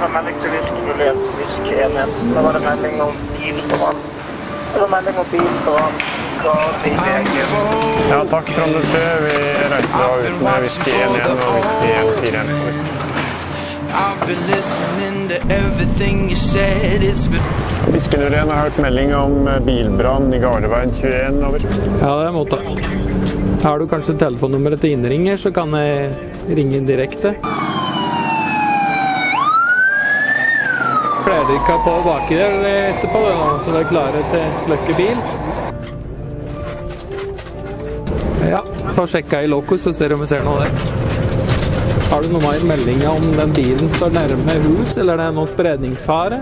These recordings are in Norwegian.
Det var melding til Hviskemulighet, Hviske 1 Da var det melding om bil på vann. Det var melding om bil. Ja, takk, Sjø. Vi reiser da ut med whisky 11 og whisky 141. I've been listening to everything you said. It's been Whisky 01 har hørt melding om eh, bilbrann i Gardeveien 21 over. Ja, det er måte. Har du kanskje telefonnummeret til innringer, så kan jeg ringe direkte. Klærrykka på baki der etterpå, så det er klare til sløkke bil. Ja, så sjekka jeg i Locus og ser om vi ser noe der. Har du noe mer meldinger om den bilen står nærme hus, eller det er noe spredningsfare?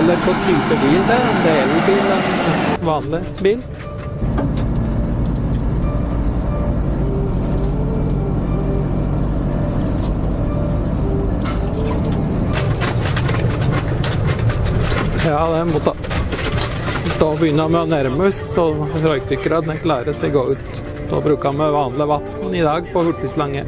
Eller på type bil det er? En vanlig bil? Ja, det er måtte Da begynner vi å nærme oss, så røykdykkerne er klare til å gå ut. Da bruker vi vanlig vann i dag på hurtigslange.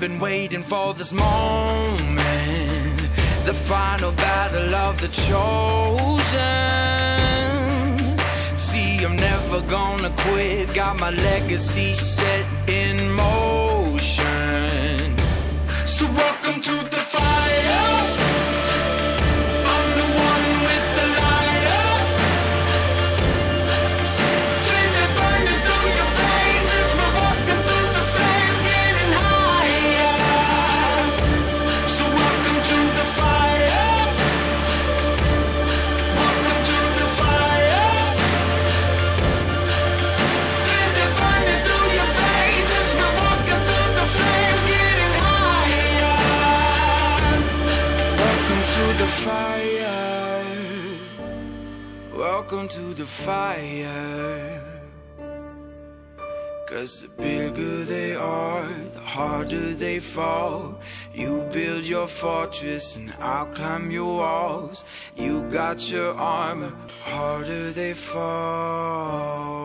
Been waiting for this moment, the final battle of the chosen. See, I'm never gonna quit. Got my legacy set in motion. Fire. Welcome to the fire. Cause the bigger they are, the harder they fall. You build your fortress and I'll climb your walls. You got your armor, harder they fall.